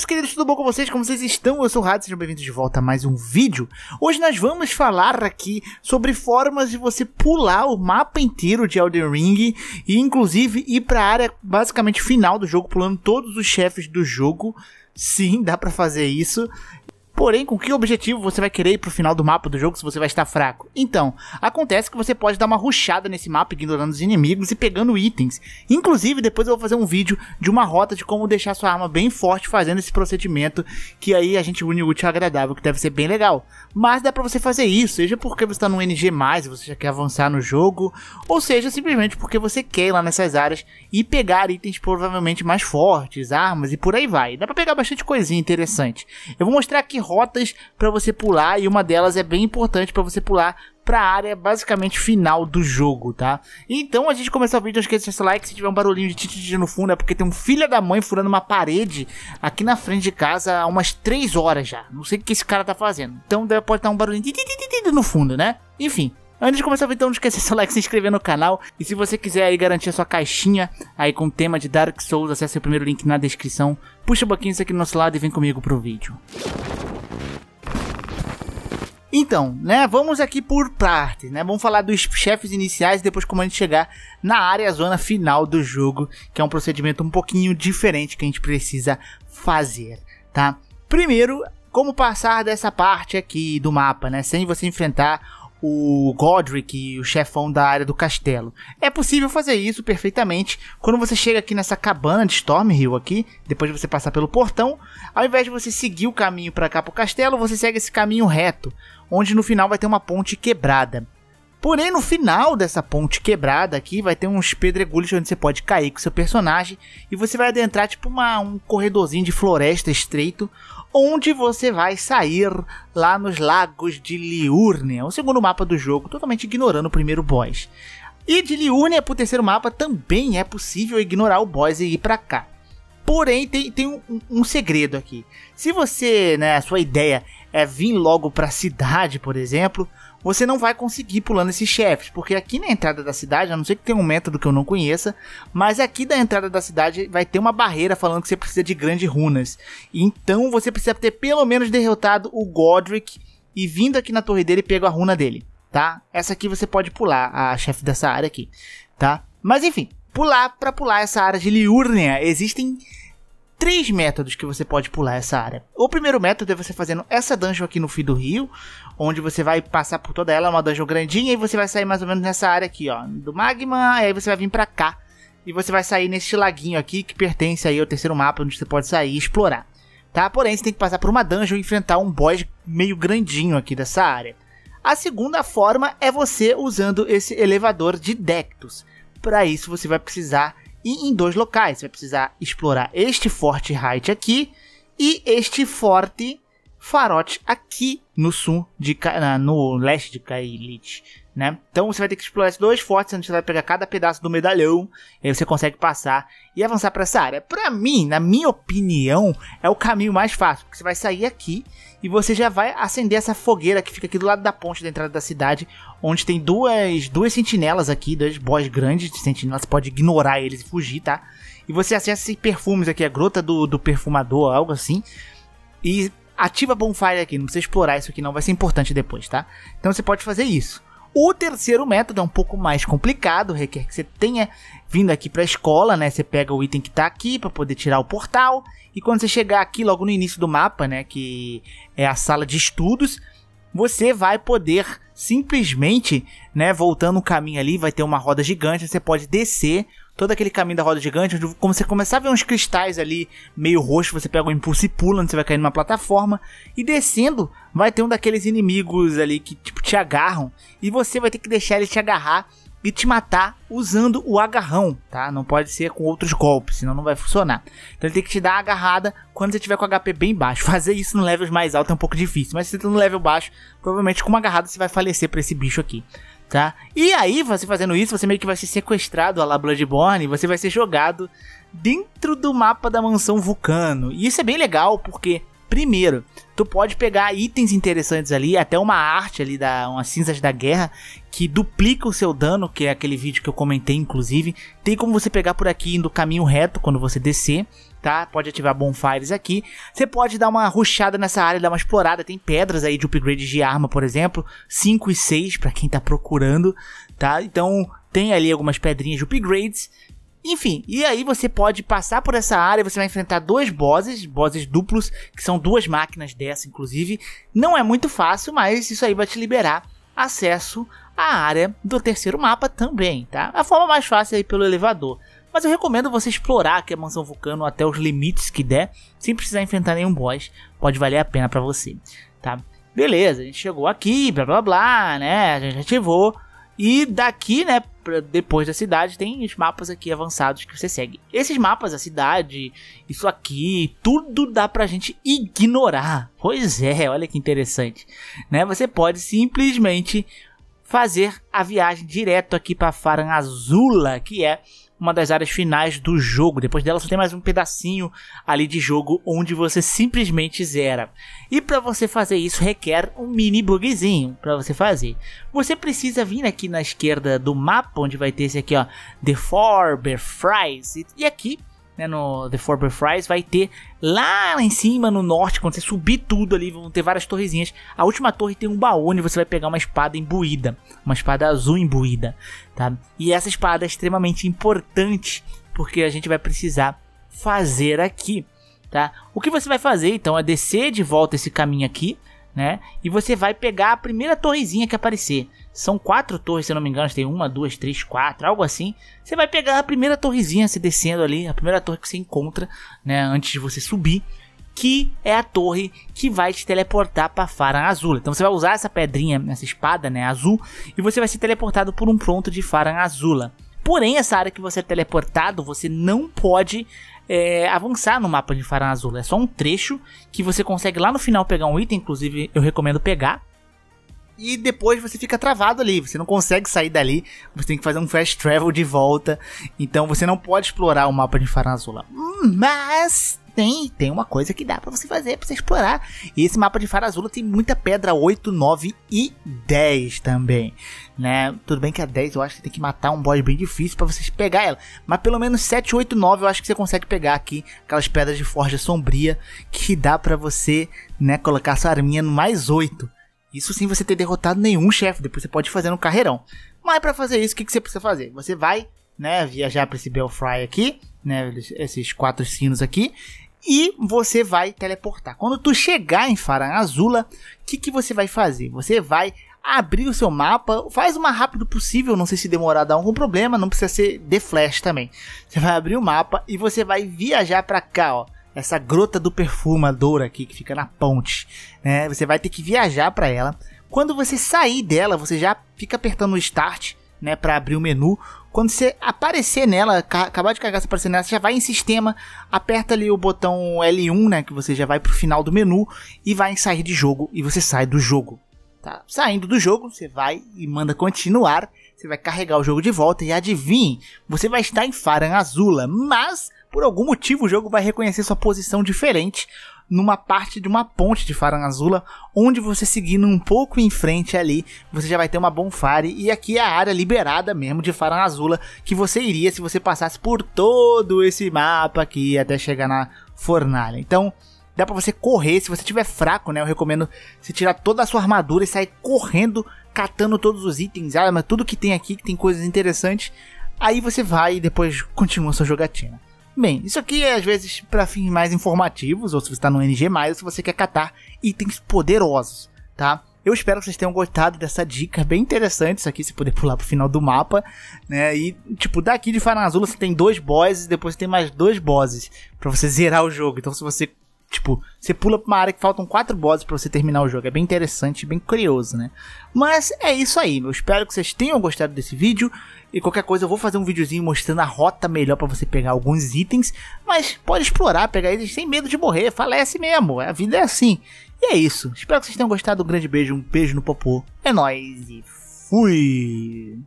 meus queridos, tudo bom com vocês? Como vocês estão? Eu sou o Rádio, sejam bem-vindos de volta a mais um vídeo. Hoje nós vamos falar aqui sobre formas de você pular o mapa inteiro de Elden Ring e inclusive ir para a área basicamente final do jogo, pulando todos os chefes do jogo. Sim, dá para fazer isso. Porém, com que objetivo você vai querer ir pro final do mapa do jogo se você vai estar fraco? Então, acontece que você pode dar uma rushada nesse mapa ignorando os inimigos e pegando itens. Inclusive, depois eu vou fazer um vídeo de uma rota de como deixar sua arma bem forte fazendo esse procedimento, que aí a gente une o útil agradável, que deve ser bem legal. Mas dá pra você fazer isso, seja porque você tá no NG+, e você já quer avançar no jogo, ou seja, simplesmente porque você quer ir lá nessas áreas e pegar itens provavelmente mais fortes, armas e por aí vai. Dá pra pegar bastante coisinha interessante. Eu vou mostrar aqui rotas para você pular e uma delas é bem importante para você pular para a área basicamente final do jogo, tá? Então a gente começa o vídeo, não esqueça de deixar like, se tiver um barulhinho de tititi no fundo é porque tem um filho da mãe furando uma parede aqui na frente de casa há umas 3 horas já. Não sei o que esse cara tá fazendo. Então deve pode estar um barulhinho de no fundo, né? Enfim, Antes de começar o vídeo, não esqueça de seu like, se inscrever no canal. E se você quiser aí garantir a sua caixinha aí com o tema de Dark Souls, acesse o primeiro link na descrição. Puxa um pouquinho isso aqui do nosso lado e vem comigo pro vídeo. Então, né, vamos aqui por partes, né? Vamos falar dos chefes iniciais e depois como a gente chegar na área zona final do jogo, que é um procedimento um pouquinho diferente que a gente precisa fazer, tá? Primeiro, como passar dessa parte aqui do mapa, né, sem você enfrentar o Godric, o chefão da área do castelo. É possível fazer isso perfeitamente quando você chega aqui nessa cabana de Stormhill aqui, depois de você passar pelo portão, ao invés de você seguir o caminho para cá pro castelo, você segue esse caminho reto, onde no final vai ter uma ponte quebrada. Porém, no final dessa ponte quebrada aqui, vai ter uns pedregulhos onde você pode cair com seu personagem e você vai adentrar tipo uma, um corredorzinho de floresta estreito, onde você vai sair lá nos lagos de Liurnia, o segundo mapa do jogo, totalmente ignorando o primeiro boss. E de Liurnia para o terceiro mapa também é possível ignorar o boss e ir para cá. Porém, tem, tem um, um, segredo aqui. Se você, né, a sua ideia é vir logo para a cidade, por exemplo, você não vai conseguir pulando esses chefes, porque aqui na entrada da cidade, a não ser que tenha um método que eu não conheça, mas aqui da entrada da cidade vai ter uma barreira falando que você precisa de grandes runas. Então você precisa ter pelo menos derrotado o Godric e vindo aqui na torre dele pego a runa dele, tá? Essa aqui você pode pular, a chefe dessa área aqui, tá? Mas enfim, pular para pular essa área de Liurnia, existem três métodos que você pode pular essa área. O primeiro método é você fazendo essa dungeon aqui no fim do rio, onde você vai passar por toda ela, uma dungeon grandinha, e você vai sair mais ou menos nessa área aqui, ó, do magma, aí você vai vir pra cá, e você vai sair nesse laguinho aqui, que pertence aí ao terceiro mapa, onde você pode sair e explorar. Tá? Porém, você tem que passar por uma dungeon e enfrentar um boss meio grandinho aqui dessa área. A segunda forma é você usando esse elevador de Dectus. Para isso, você vai precisar e em dois locais. Você vai precisar explorar este Forte Height aqui e este Forte Farote aqui no sul de no leste de Kailith, né? Então você vai ter que explorar esses dois fortes, onde você vai pegar cada pedaço do medalhão, e aí você consegue passar e avançar para essa área. Para mim, na minha opinião, é o caminho mais fácil, porque você vai sair aqui e você já vai acender essa fogueira que fica aqui do lado da ponte da entrada da cidade, onde tem duas, duas sentinelas aqui, dois boss grandes de sentinelas, você pode ignorar eles e fugir, tá? E você acessa esses perfumes aqui, a grota do, do perfumador, algo assim. E ativa bonfire aqui, não precisa explorar isso aqui não, vai ser importante depois, tá? Então você pode fazer isso. O terceiro método é um pouco mais complicado, requer que você tenha vindo aqui para a escola, né? Você pega o item que está aqui para poder tirar o portal. E quando você chegar aqui logo no início do mapa, né, que é a sala de estudos, você vai poder simplesmente, né, voltando o caminho ali, vai ter uma roda gigante, você pode descer todo aquele caminho da roda gigante, onde como você começar a ver uns cristais ali meio roxo, você pega o impulso e pula, você vai cair numa plataforma, e descendo vai ter um daqueles inimigos ali que tipo te agarram, e você vai ter que deixar ele te agarrar e te matar usando o agarrão, tá? Não pode ser com outros golpes, senão não vai funcionar. Então ele tem que te dar a agarrada quando você tiver com o HP bem baixo. Fazer isso no levels mais alto é um pouco difícil, mas se você tá no level baixo, provavelmente com uma agarrada você vai falecer para esse bicho aqui. Tá? E aí, você fazendo isso, você meio que vai ser sequestrado a la Bloodborne, você vai ser jogado dentro do mapa da mansão Vulcano. E isso é bem legal porque Primeiro, tu pode pegar itens interessantes ali, até uma arte ali, da, umas cinzas da guerra, que duplica o seu dano, que é aquele vídeo que eu comentei, inclusive. Tem como você pegar por aqui indo caminho reto quando você descer. Tá? Pode ativar bonfires aqui. Você pode dar uma ruxada nessa área, dar uma explorada. Tem pedras aí de upgrade de arma, por exemplo, 5 e 6 para quem tá procurando, tá? Então, tem ali algumas pedrinhas de upgrades. Enfim, e aí você pode passar por essa área, você vai enfrentar dois bosses, bosses duplos, que são duas máquinas dessa, inclusive. Não é muito fácil, mas isso aí vai te liberar acesso à área do terceiro mapa também, tá? A forma mais fácil é ir pelo elevador. Mas eu recomendo você explorar a Mansão Vulcano até os limites que der, sem precisar enfrentar nenhum boss. Pode valer a pena para você, tá? Beleza, a gente chegou aqui, blá blá blá, né? A gente ativou. E daqui, né, depois da cidade, tem os mapas aqui avançados que você segue. Esses mapas, a cidade, isso aqui, tudo dá pra gente ignorar. Pois é, olha que interessante. Né? Você pode simplesmente fazer a viagem direto aqui para Faran Azula, que é uma das áreas finais do jogo. Depois dela só tem mais um pedacinho ali de jogo onde você simplesmente zera. E para você fazer isso requer um mini bugzinho para você fazer. Você precisa vir aqui na esquerda do mapa onde vai ter esse aqui, ó, The Forber Fries. E aqui né, no The Forber Fries, vai ter lá em cima, no norte, quando você subir tudo ali, vão ter várias torrezinhas. A última torre tem um baú e você vai pegar uma espada imbuída, uma espada azul imbuída, tá? E essa espada é extremamente importante, porque a gente vai precisar fazer aqui, tá? O que você vai fazer, então, é descer de volta esse caminho aqui, né? E você vai pegar a primeira torrezinha que aparecer. São quatro torres, se não me engano, tem uma, duas, três, quatro, algo assim. Você vai pegar a primeira torrezinha, se descendo ali, a primeira torre que você encontra, né? Antes de você subir. Que é a torre que vai te teleportar para Faran Azul. Então você vai usar essa pedrinha, essa espada, né, azul, e você vai ser teleportado por um ponto de Faran Azula. Porém, essa área que você é teleportado, você não pode é, avançar no mapa de Faran Azul. É só um trecho que você consegue lá no final pegar um item, inclusive eu recomendo pegar. E depois você fica travado ali, você não consegue sair dali, você tem que fazer um fast travel de volta. Então você não pode explorar o mapa de Faran Azul. Mas tem, tem uma coisa que dá para você fazer, para você explorar. E esse mapa de Farazula tem muita pedra 8, 9 e 10 também, né? Tudo bem que a 10 eu acho que tem que matar um boss bem difícil para vocês pegar ela, mas pelo menos 7, 8, 9 eu acho que você consegue pegar aqui aquelas pedras de forja sombria que dá para você, né, colocar sua arminha no mais 8. Isso sem você ter derrotado nenhum chefe, depois você pode fazer no carreirão. Mas para fazer isso, o que, que você precisa fazer? Você vai né, viajar para esse Belfry aqui, né, esses quatro sinos aqui, e você vai teleportar. Quando tu chegar em Faran Azula, o que, que você vai fazer? Você vai abrir o seu mapa, faz o mais rápido possível, não sei se demorar dá algum problema, não precisa ser de flash também. Você vai abrir o mapa e você vai viajar para cá, ó, essa grota do perfumador aqui que fica na ponte, né? Você vai ter que viajar para ela. Quando você sair dela, você já fica apertando o start, né, para abrir o menu. Quando você aparecer nela, acabar de carregar, você aparecer nela, você já vai em sistema, aperta ali o botão L1, né, que você já vai pro final do menu e vai em sair de jogo e você sai do jogo. Tá? Saindo do jogo, você vai e manda continuar, você vai carregar o jogo de volta e adivinhe, você vai estar em Faran Azula, mas por algum motivo o jogo vai reconhecer sua posição diferente numa parte de uma ponte de Faran Azula, onde você seguindo um pouco em frente ali, você já vai ter uma bonfire e aqui é a área liberada mesmo de Faran Azula que você iria se você passasse por todo esse mapa aqui até chegar na fornalha. Então, dá para você correr, se você tiver fraco, né, eu recomendo você tirar toda a sua armadura e sair correndo, catando todos os itens, armas, tudo que tem aqui, que tem coisas interessantes. Aí você vai e depois continua sua jogatina. Bem, isso aqui é às vezes para fins mais informativos, ou se você está no NG+, ou se você quer catar itens poderosos, tá? Eu espero que vocês tenham gostado dessa dica, bem interessante isso aqui, se poder pular pro final do mapa, né? E, tipo, daqui de Faran Azul você tem dois bosses depois tem mais dois bosses para você zerar o jogo. Então se você Tipo, você pula pra uma área que faltam quatro bosses para você terminar o jogo. É bem interessante, bem curioso, né? Mas é isso aí, eu espero que vocês tenham gostado desse vídeo. E qualquer coisa eu vou fazer um videozinho mostrando a rota melhor para você pegar alguns itens. Mas pode explorar, pegar eles sem medo de morrer. Falece mesmo, a vida é assim. E é isso. Espero que vocês tenham gostado. Um grande beijo, um beijo no popô. É nóis e fui!